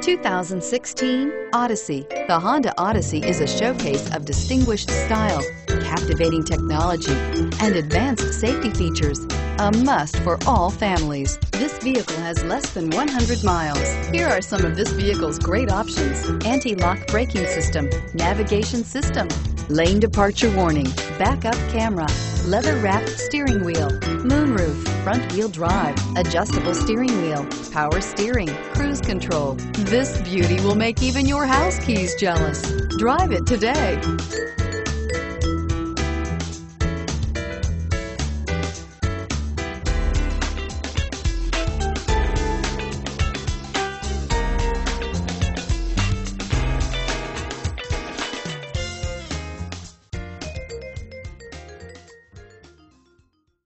2016 Odyssey. The Honda Odyssey is a showcase of distinguished style, captivating technology, and advanced safety features. A must for all families. This vehicle has less than 100 miles. Here are some of this vehicle's great options. Anti-lock braking system, navigation system, lane departure warning, backup camera, leather wrapped steering wheel, moonroof, front wheel drive, adjustable steering wheel, power steering, cruise control. This beauty will make even your house keys jealous. Drive it today.